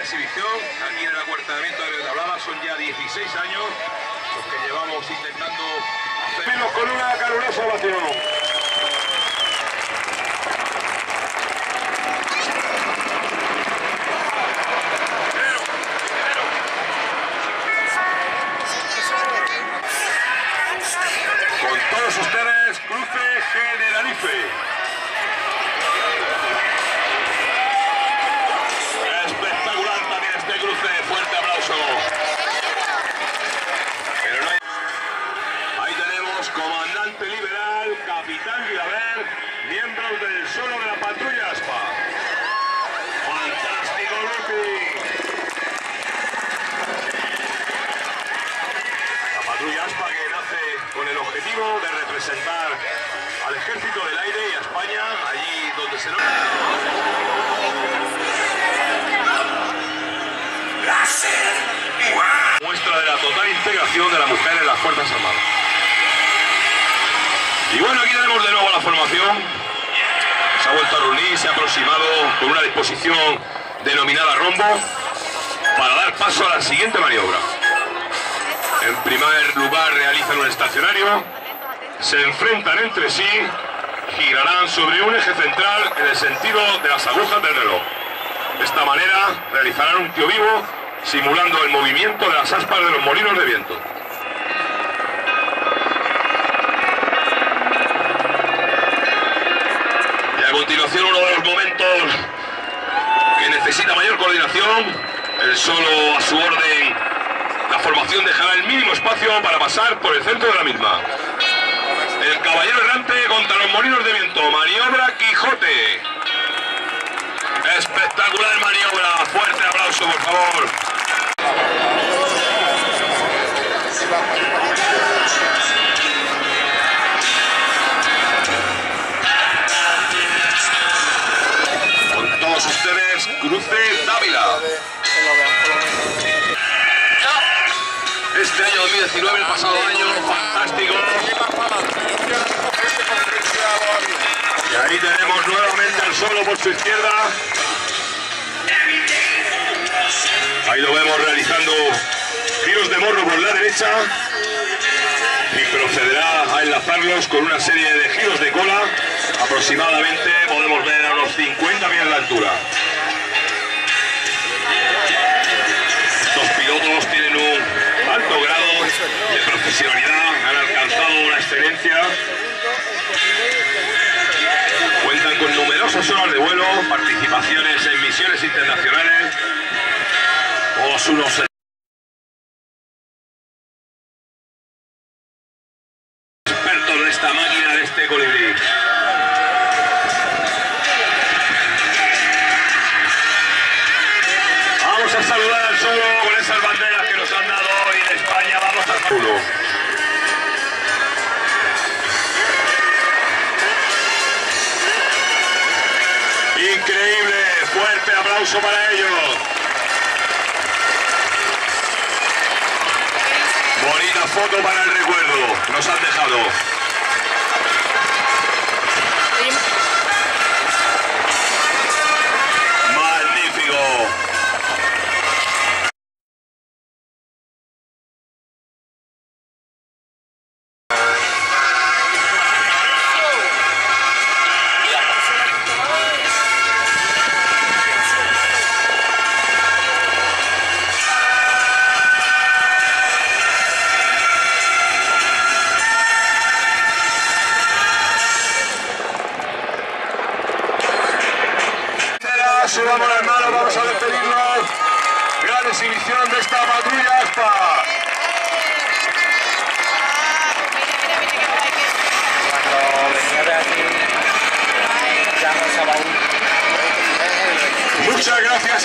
Exhibición aquí en el acuartelamiento de Tablada, son ya 16 años los que llevamos intentando hacerlos con una calurosa ovación. Con todos ustedes, Cruce Generalife. Representar al ejército del aire y a España allí donde se nos... muestra de la total integración de la mujer en las Fuerzas Armadas. Y bueno, aquí tenemos de nuevo la formación. Se ha vuelto a reunir, se ha aproximado con una disposición denominada rombo para dar paso a la siguiente maniobra. En primer lugar realizan un estacionario, se enfrentan entre sí, girarán sobre un eje central en el sentido de las agujas del reloj. De esta manera realizarán un tío vivo simulando el movimiento de las aspas de los molinos de viento. Y a continuación uno de los momentos que necesita mayor coordinación, el solo a su orden, la formación dejará el mínimo espacio para pasar por el centro de la misma. El caballero errante contra los molinos de viento, maniobra Quijote. Espectacular maniobra. Fuerte aplauso, por favor. Con todos ustedes, Cruce Dávila. Este año 2019, el pasado año, fantástico. Y ahí tenemos nuevamente al solo por su izquierda. Ahí lo vemos realizando giros de morro por la derecha y procederá a enlazarlos con una serie de giros de cola. Aproximadamente podemos ver a unos 50 pies de altura. Estos pilotos tienen un alto grado de profesionalidad, han alcanzado una excelencia Cuentan con numerosas horas de vuelo, participaciones en misiones internacionales. Todos unos expertos de esta máquina, para ellos. Bonita foto para el recuerdo, nos han dejado.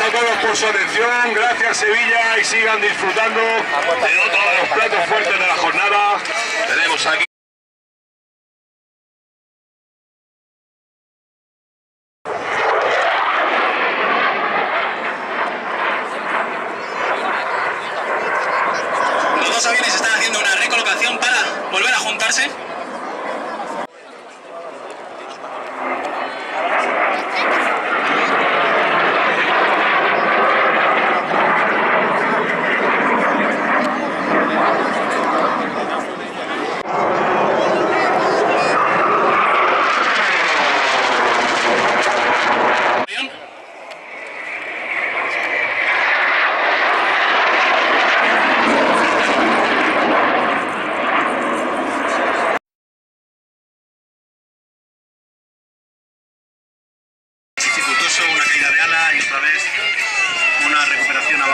A todos por su atención, gracias Sevilla y sigan disfrutando de otro los platos fuertes de la jornada. Tenemos aquí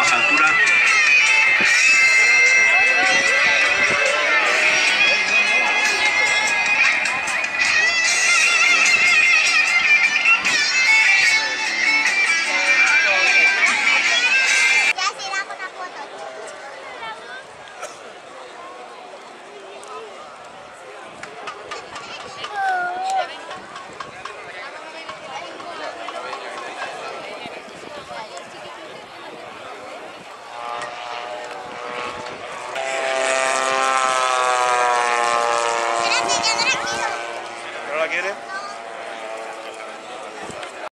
baja altura.